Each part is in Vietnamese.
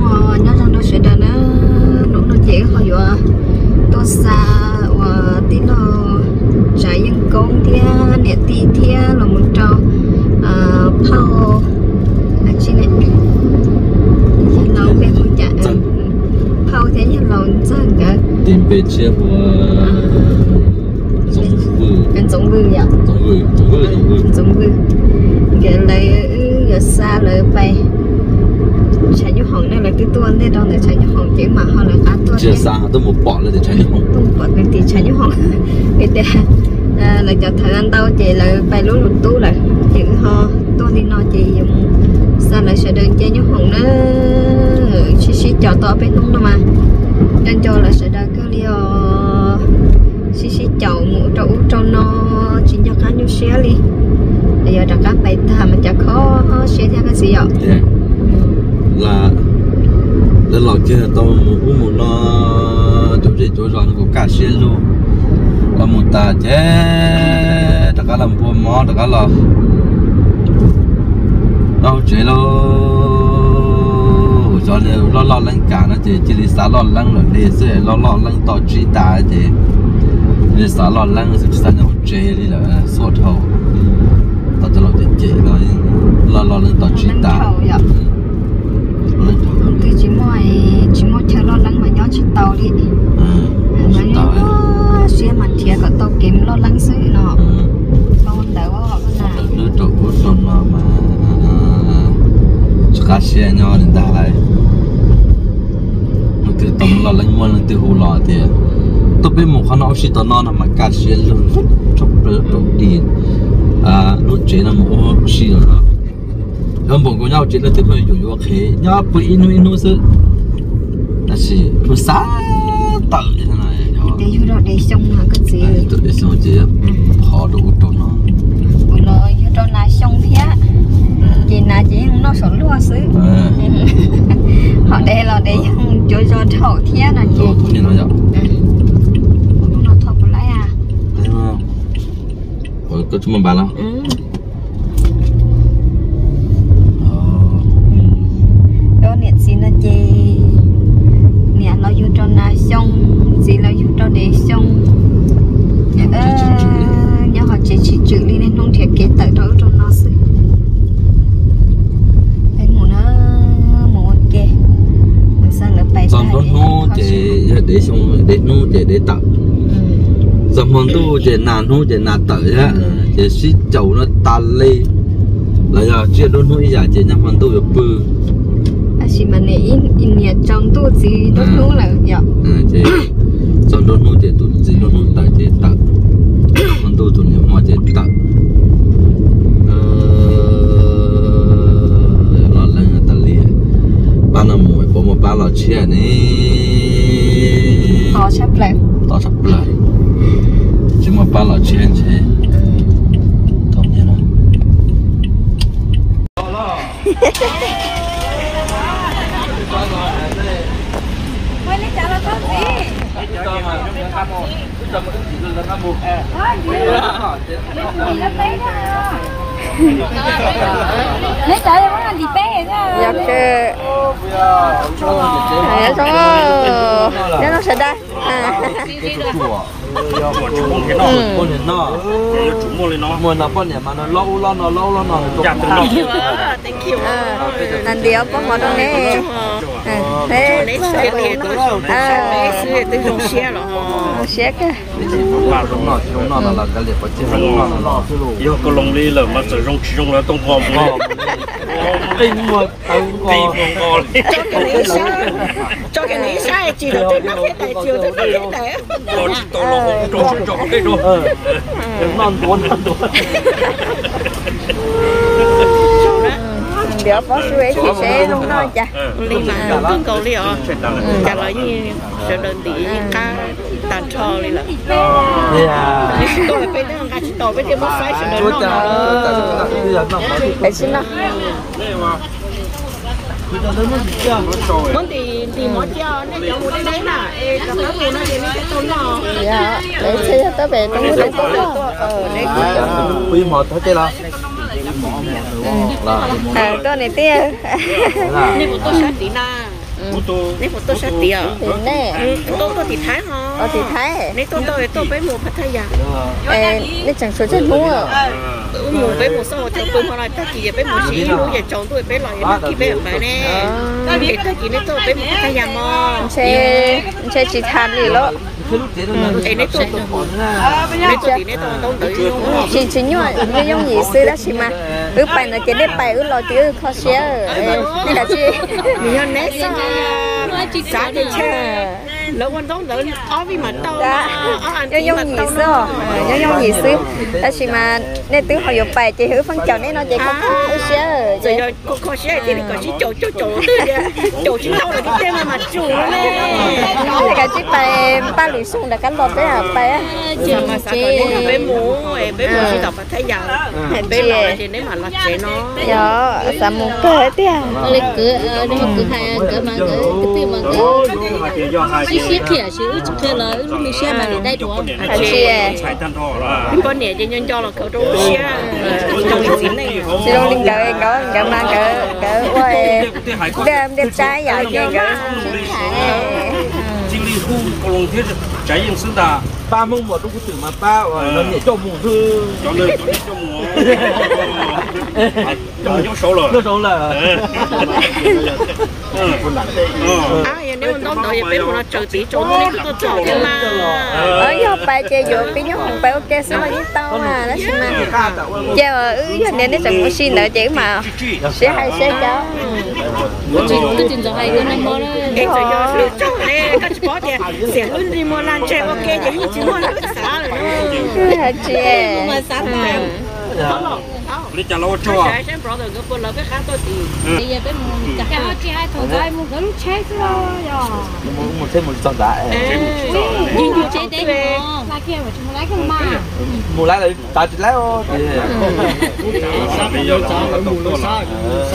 trong nhớ trong đó sẽ đợi nó nó nó dễ họ vừa tôi xa và tí nó trái dân công thia nè tí thia là một trò à phao à chị này? Chị lâu về một chả phao thế như lâu chắc cả. Tìm về chia của giống vừa cái giống vừa vậy giống vừa giống vừa giống vừa cái lấy giờ xa lấy bay chạy như hồng đây là cái tuôn đây đâu là chạy như hồng chỉ mà họ là cá tuôn chia xa tôi một bỏ để tránh không tung bật cái thì chạy như hồng cái thế là cho thời gian đâu chị là bay lúa lụt tú là chỉ họ tuôn đi nó chị dùng. Xa lại sẽ đơn chơi như hồng nó xí xí cho to bên đúng đâu mà. Nên cho là sẽ đơn cái liều. Xí xí chậu mũ trâu trâu nó chỉ cho cá như xé đi bây giờ đặt cá bay thà mà chả khó xé theo cái gì vậy là lên lò kia tao uống một nó chỗ gì chỗ rồi có cả xe luôn. Là một ta chứ tất cả làm buôn mò tất cả là đâu chế lo cho nên lo lo lăng cả nó chỉ chỉ đi xả lo lăng rồi đi sẽ lo lo lăng tao chỉ ta chứ đi xả lo lăng rồi chỉ xả nhau chế đi là số thầu tao cho lo chỉ chỉ lo lo lo lăng tao chỉ ta thầu vậy lăng thầu thì chỉ mỗi chỉ mỗi chờ lo lắng mà nhớ chỉ tàu đi mà nó xe mặt thiệt có tàu kiếm lo lắng sự nó con đỡ có họ cái nào nó trụ của tuần nó mà chắc xe nhau đến ta lại một từ tầm lo lắng mua lên từ hồ lò thì tôi biết một con ông sĩ tao non mà cả xe luôn trong trong đi à lúc chế là một ông sĩ rồi đó ông bỗng có nhau chế là tôi hơi dụ dỗ khế nhau bởi inu inu sự là gì nó xa tờ như thế này để vô đó để xong mà cái gì. Tụi đi xong chứ. Họ đủ trộn nó. Rồi vô đó là xong thế chị nào chị nó sổ lúa xứ. Họ đây là để cho cho thầu thế là chị. Rồi, thôi nhìn nó vậy. Nó thầu lại à. Thấy không? Ủa, có chúng mình bán không? ừ. Đó. Nhiệt xin là chị nhiệt nó vô cho na xong gì là vô cho để xong ờ nhớ họ chỉ chỉ chữ đi nên không thiệt kế tới đó cho nó sự cái mù nó mù ok mình sang là bài Dòng đó nó để để xong để nó để để tập Tu để nàn nó để nàn tới á Để xí chầu nó tàn lê. Là giờ chuyện đó nó giả để nhằm hồn tu được bư à chỉ mà này in in nhiệt trong tu gì nó đúng là Ừ, để Dòng đó nó để tụi gì đó nó tới để tập Hồn tu tụi niệm hoa để tập Ờ Bán là mùi bỏ một bán là chia này họ sắp lại. Tao sắp lại ba là chuyện chứ không như nào quay lấy trả là có gì lấy trả là món gì bé ra dạ kê dạ rồi nó sẽ đây à con này nó. Này mà nó lâu lo nó lâu lo nó. Lần điều có món đó nè thế à xe cái chúng nó chúng nó là cái liệt của chiếc nó là nó以后个笼呢两物就用始终咧东方唔tinh một tông 地方过嚟，做嘅你晒住到对乜嘢大照都得嘅大。我知道咯，做做做呢度。 non bốn non bốn điều có suy thì sẽ luôn nói chà 你嘛边个呢？ biểu bó suy thì sẽ luôn đó chả đi mà đúng cưng cầu liệu chả nói như sẽ đơn tí cá tàn cho đi là tôi phải đang ăn tổ với tiền bó phải sẽ đơn nó để xin nó. Muốn thì thì món cho nên giống muốn đấy là ê các bác muốn nó đến cái tôm nào dạ để xây tới về tôm nó tôm ờ đấy quy mô thôi chứ lo à này tia này một tô sát tí na tô sát tô tô thì thái hả ờ thái này tô tô này tô với một phát thay chẳng số chất mua mua với một xong rồi tôi cùng họ lại ta chỉ với một chỉ mua giờ chọn tôi với kia với bạn nè ta chỉ nên tôi với một phát thay à chỉ than gì đó chỉ chỉ như như giống gì xưa đó chị mà. Ứ bài nó chỉ để bài ứ lo chứ khó xe nên là chị mình nấy sao giá thì chơi lỡ quan giống lỡ ó vì mà. Tao đã ó ăn giống giống gì xưa giống giống gì xưa đó chị mà nên tứ họ dục bài chị hứa phân chồng nên nó chỉ có ứ xe rồi rồi cô cô sẽ thì có chỉ chỗ chỗ chỗ chỗ chỉ đâu là cái tên mà chủ nè cái cái chị bài ba lưỡi sung là cái lọt đấy à bài á chị mà sao còn bé mũ bé mũ chỉ đọc thấy giờ bé lọ thì nếu mà lọt chế nó dạ sao một cái thế à. Lấy cứ đi học cứ hai cứ mà cứ cái tiền mà cứ chỉ xe thẻ chứ chúng thuê là lúc mình xe mà để đây đúng không? À. xe. Có nẻ cho nhân cho là cậu trong xe. Trong linh chín này. Chỉ trong linh cậu có cậu mang cậu cậu quay đem đem trái vào cho cậu. Chính lý khu cầu long thiết. Trái yên sư đà ba mông một trong cái tử mà ba rồi nó nhảy cho mù thư. Cho lên cho nhảy cho mù cho giống số rồi nó số là à giờ nếu mình đông đợi bên nó nó chờ thế mà ở giờ bà chơi giờ bên nhóm mình ok số là tao mà nó xem mà giờ ở giờ nên nó chẳng có xin nữa chỉ mà. Sẽ hay sẽ cháu cái chuyện cái chuyện giờ hay cái năm mới đó cái chuyện lúc trước này cái chuyện mua lan chơi ok vậy lấy chả lô cho cái xem brother cái bữa là cái khác tôi thì bây giờ bên mình cái họ chỉ hai thằng gái muốn cái lúc chết rồi rồi một thêm một tròn đại nhưng như chết đấy kia mà chúng lấy cái mà mù lá là tạo chỉ lá ô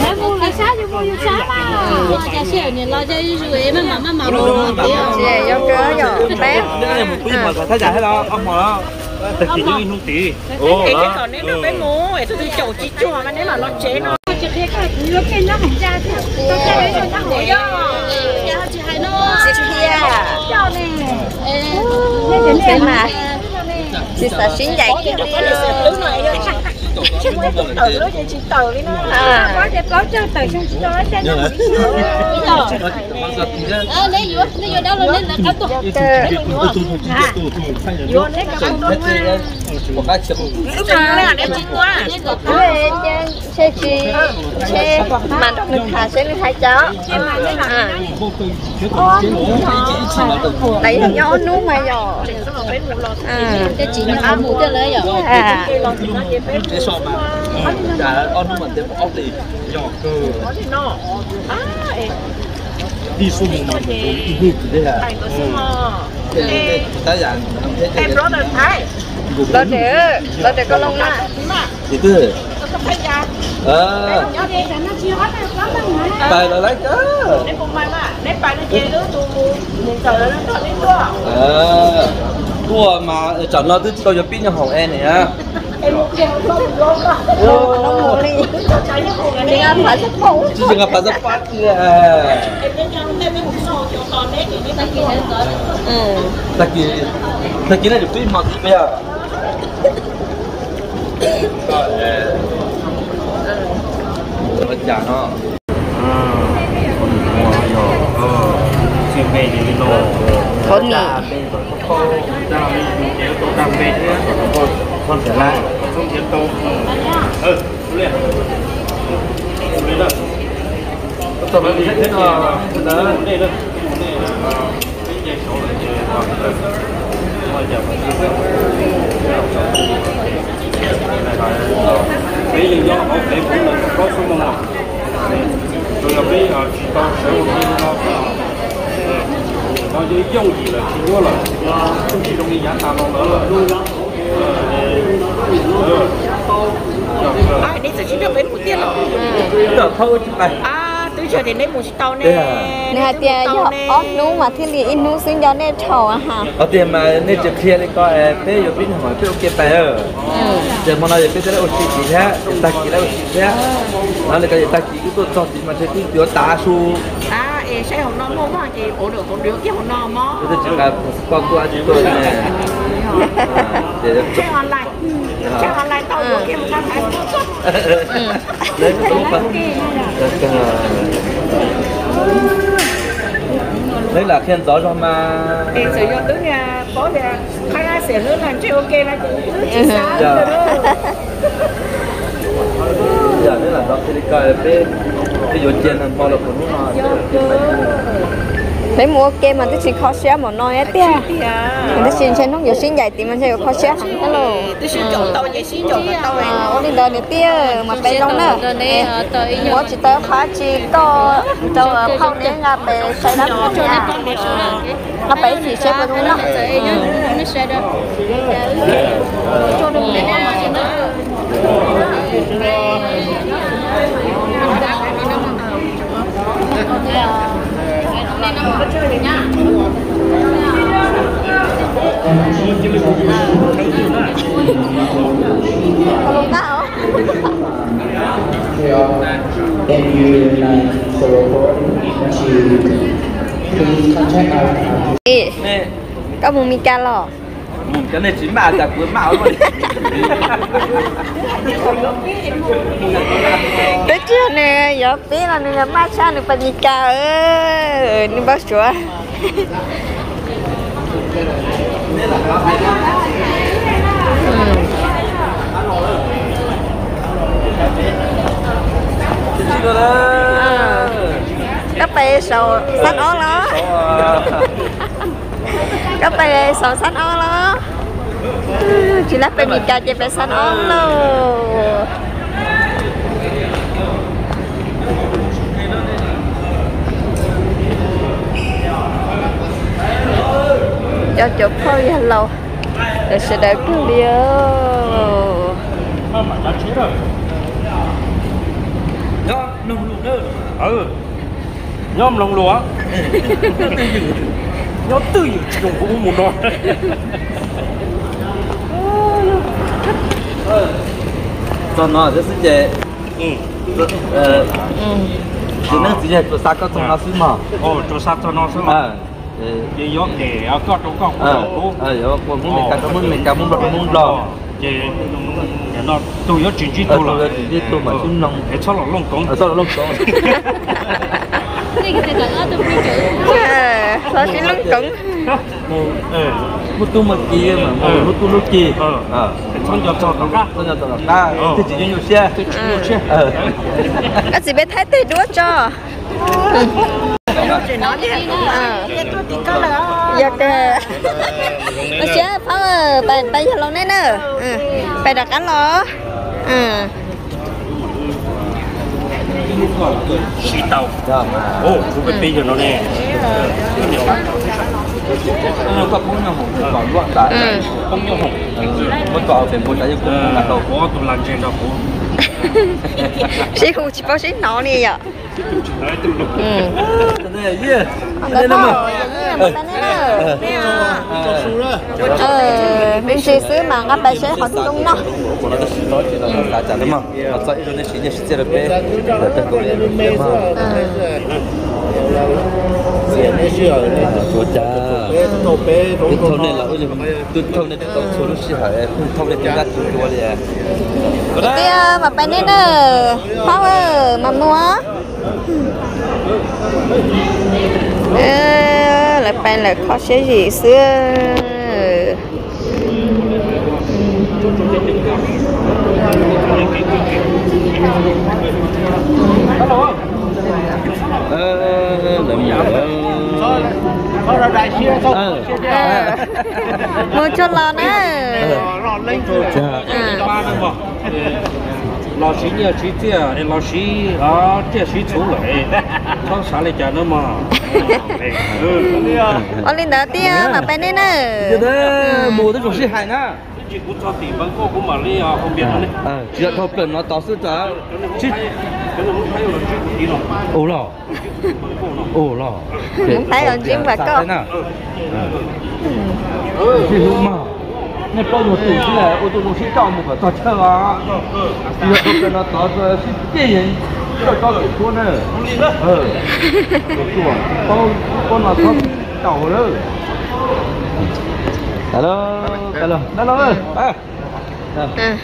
lá mù lá sao chứ mù sao mà chả xỉu nhỉ lo chơi rồi mà mà mà mù chị yêu cơ rồi bé bây giờ mà thấy giải hết đó ông mà đó tự kỷ nó nung tì ô đó còn nếu nó bé mù thì tôi chầu chỉ chùa mà nếu mà nó chế nó chỉ thấy cái nó cái nó không ra thì tôi cái đấy nó không ra kia thế mà chị sợ xin dạy kia đi đứng này chứ mấy cũng tự nó chỉ tự với nó à có đẹp có cho từ trong đó cho nó ờ lấy vô lấy vô đâu là lên là cắm tổ vô lấy cái chụp lúc nào lấy để chín quá xe chị xe mà mình thả xe mình thả chó. À. Lấy được nhau nú mà nhỏ. À. Cái chị nhà ông mua cái lấy rồi à. Cái so mà cả on mà thêm ốc thì nhỏ cơ đi xuống mà đi đi đây là ta dạng em brother thái lo để lo để có lông nè thì cứ ra ờ nó đi là nó nó bài là lấy cơ nếu không may mà. Nếu phải nó chơi nữa tôi mình chờ nó nó đó ờ. Tua mà chọn nó tức tôi cho pin cho hồng em này á. Em một kêu không luôn đó nó mua đi chạy như hồn đi ăn phải rất khổ chứ đừng gặp rất phát em nhau em mới một sổ chỗ còn đấy thì cái kia ừ. Ta kia ta kia này được pin mà bây giờ dạ nó. Thôn nhỉ thôn trở lại thôn chiến tô ừ liền lên rồi tôi mới thấy là đó đây đây cái dây số là gì 你这个不能累了，累了啊，背点手了就放起来，放下吧，背领要好，背不能高速梦啊，都要背啊，去到十五分钟啊。然后就用力了，挺多了，就这容易压大脑了。呃， à đây giờ chỉ được bên một tiền rồi Giờ thôi chứ này à tôi cho đến đây một tàu nè à? nè tia yo ốp nú mà thiên lý in nú xứng yo nè thầu à hả? Ờ, Ở tiền mà nè chụp kia lên coi bé yo biết hỏi bé ok bé ờ ừ. giờ mà nói bé sẽ ổn định gì thế ta chỉ là ổn định thế nó là cái ta chỉ cái tôi cho thì mà sẽ cứ tiểu tá su à sẽ hồng non mua mà chị ổn được ổn được chứ hồng non mó tôi chỉ là qua qua chúng tôi này chơi online. Chơi online tao được kia một cái phải 네, đúng không? Đây là khen gió cho mà thì sử dụng tướng nhà có nhà khai ra sẽ lớn làm chơi ok là chỉ sao Dạ. rồi đó giờ đây là gió silica. Cái cái dụ trên là bao là cũng nó thấy mua kem mà tôi chỉ khó xé một nói ấy. Tia. À người ta xin xem nó nhiều xin dạy thì mình sẽ có khó xé. Hẳn hello. Tôi sử dụng tao vậy sử dụng tao vậy à ổn định đời nữa tia mà bé đông nữa Rồi này ờ, tới mua chỉ tới khóa chỉ to. Cho ở phong đến là bé xây cho nó số là nó bé chỉ xếp vào đúng nó. nhau nó sẽ được. Cho được để nó sẽ nó không tao Then you like the recording to please contact our Ê, lò cái này chính bà giặc với mạo luôn Tới chưa nè, giờ biết là nè cha được phần mica ơi, nè bác chúa. Chị rồi đó Các bé sầu sách ón đó. Đó Chị lắp bên mica cho bé sách ón luôn. Cho chụp thôi hello. Để sẽ cứ video Đó, nung lụt nữa. Ừ nhóm lồng lúa nhóm tư dự dùng cũng một đôi cho nó rất là dễ ừ ờ chỉ năng chỉ là sao có trong nó xí mà ồ cho sát cho nó xem mà ờ chị gió để ở có trong con của ờ giờ con muốn mình cắt muốn mình cắt muốn bật muốn lò chị nó tôi chuyện gì ờ tôi là tôi mà xin lòng để cho nó lông cống ở sau đó lúc cái cái cái đó biết chữ à, sao chỉ lưng cứng? Ừ một tu một kia mà Ừ. một lúc tu lúc kia. Ờ. Ờ. Trong giờ cho nó cả tôi nhớ tôi là Ừ. thì chỉ như nhiều xe. Ờ. Nó chỉ biết thấy tay đuốt cho. Nói đi. À cái tôi thì có là giờ kìa nó sẽ phá ờ bài bài cho lòng này nè. Ừ. Bài đặt cắn lo ừ xí tàu. Ồ cũng phải bây giờ nó nè nó có bốn nhau hồng còn loạn tại ừ. Không nhau hồng. Mất cỏ phải một cái cũng là đâu có tụi làm trên đó cũng sĩ khu chỉ bảo sĩ nó nè vậy này gì đây là mà mà ờ bên chị xứ mà ngắt bài sẽ còn tung nó là chả đấy mà mà sao ít nó chỉ là chỉ là bé là tất cả đều bé mà chúa cha này là ôi tôi thâu này tôi số nó chỉ hỏi thâu này chúng ta chịu chúa liền kia mà bài này nè. Phá mà mua ờ lại bài là khó sẽ gì xưa. Ờ làm gì có ra đại chia không ờ. Ờ. Mua cho lo nè lò lên rồi à ba năm mà lò xí nhờ xí tia lò xí à tia xí chú lại có sao lại chả nữa mà ừ ở lên đó tia mà bài này nè giờ đó mùa tới rồi sẽ hại na chị cũng cho tiền bằng cô cũng mà đi à không biết nữa ờ chỉ là thâu cần nó tỏ sự trả chứ cái nó thấy là chứ cũng đi rồi ồ lò ồ lò Muốn thấy con chim và con. thế nào thì lúc mà này bao nhiêu tuổi chứ là ô tô nó sẽ chọn một cái trò chơi à thì là tôi cần nó tỏ ra sẽ tiền cho cho được thua nữa. Ờ. Được thua con con là con đầu nữa hello hello hello. Ơi à. À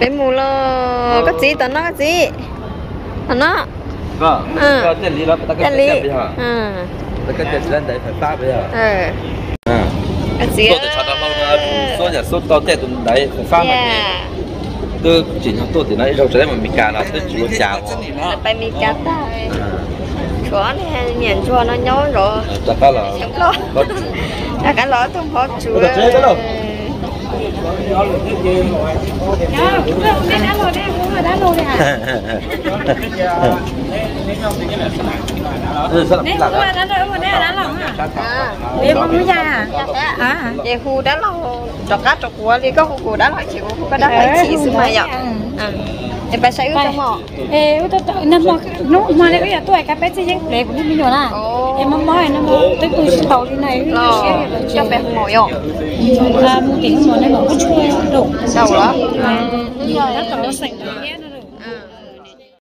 bé mù lo có gì tao nó có gì tao nó vâng. Ừ. tiền lý lắm ta chân cái lý ừ. Ta cái tiền lên đấy phải phát bây giờ. Ờ à có gì tôi cho nó lâu nữa số nhà số tao tiền tụi đấy phải phát mà yeah tôi chỉ cho tôi thì nó đâu sẽ mà mình cả là tôi chỉ có chào là phải mi cắt ta. Có này nhìn cho nó nhói rồi. Ta phát là không lo có là cả lỡ tôi khó chú Ôi, trời, cái đâu? ừ sao lại à Em không biết à? à vậy khu đó là trọc cá trọc cua đi có khu cua đó là chỉ có cái đó là chỉ xí mà vậy à em phải xây cái mỏ Ê, tôi tôi năm mò nó mà lại bây giờ tôi cái bé chơi dân lệ cũng bây giờ là Ồ em mỏi nó mò tôi cứ tàu đi này cái xe cho bé mỏ nhọ à mua tiền mò này bảo có chui đủ đâu đó nó nó sành